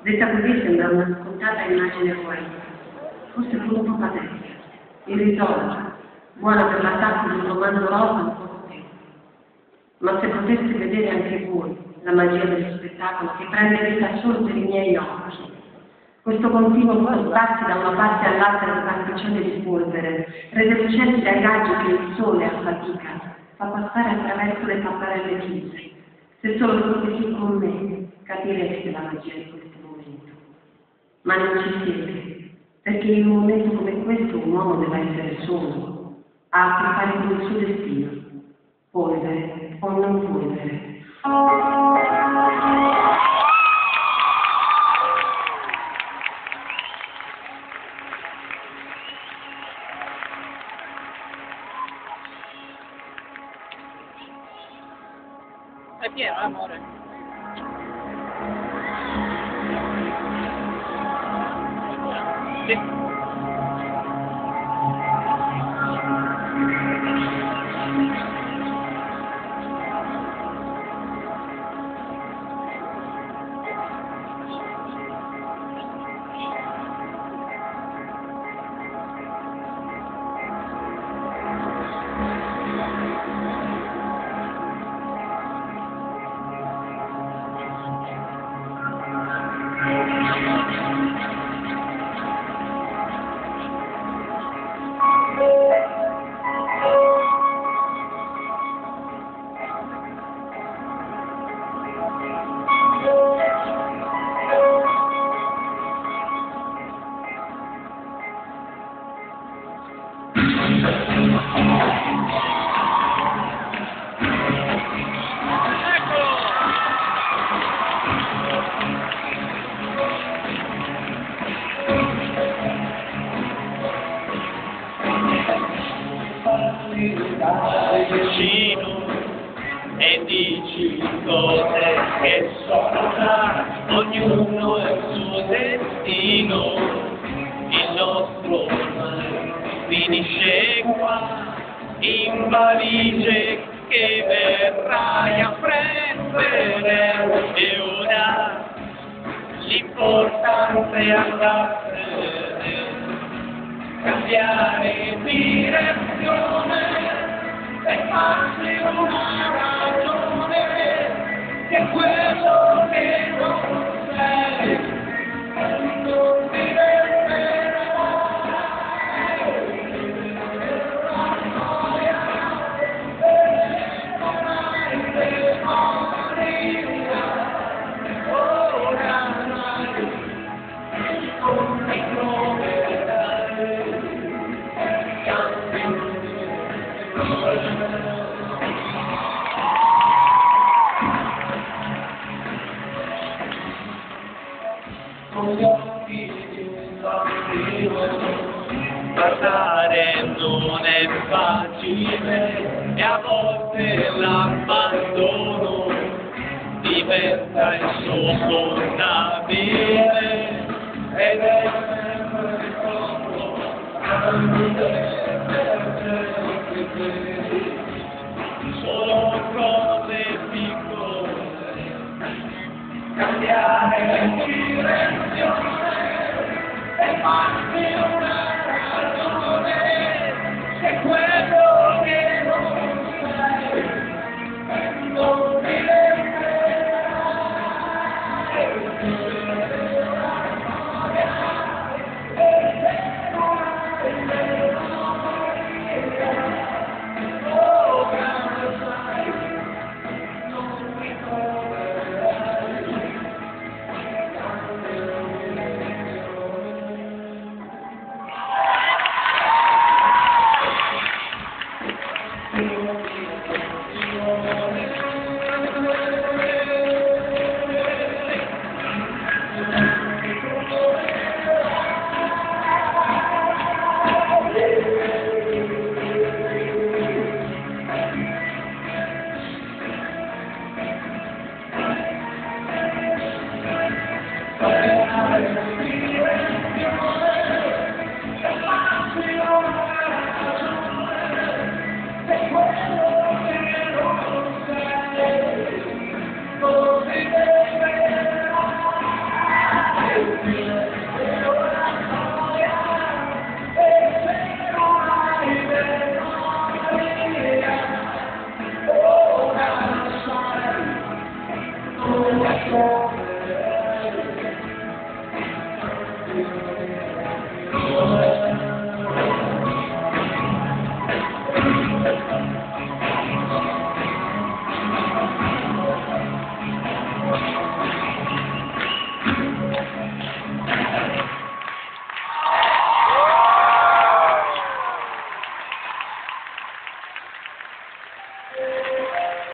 Detta così sembra una scontata immagine poetica, forse pure un po' patetica, irrisolta, buona per l'attacco di un romanzo rosa un poco tempo. Ma se poteste vedere anche voi la magia dello spettacolo che prende vita solo per i miei occhi, questo continuo spostarsi da una parte all'altra di pasticcione di polvere, redelucenti dai raggi che il sole a fatica fa passare attraverso le tapparelle chiuse. Se solo foste qui con me, capireste la magia di questo. Ma non ci siete, perché in un momento come questo un uomo deve essere solo, ha a che fare con il suo destino, polvere o non polvere. È pieno, amore. Vicino e dici cose che sono già, ognuno ha il suo destino, il nostro ormai finisce qua, in valigie che verrai a prendere. E ora l'importante è andarsene, cambiare direzione e farsi guardare non è facile e a volte l'abbandono diventa insopportabile. Ed è sempre troppo cambiare direzione e farsi una